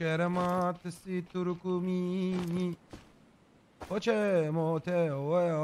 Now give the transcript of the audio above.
Cerematisi turkumi. Oce mote oya.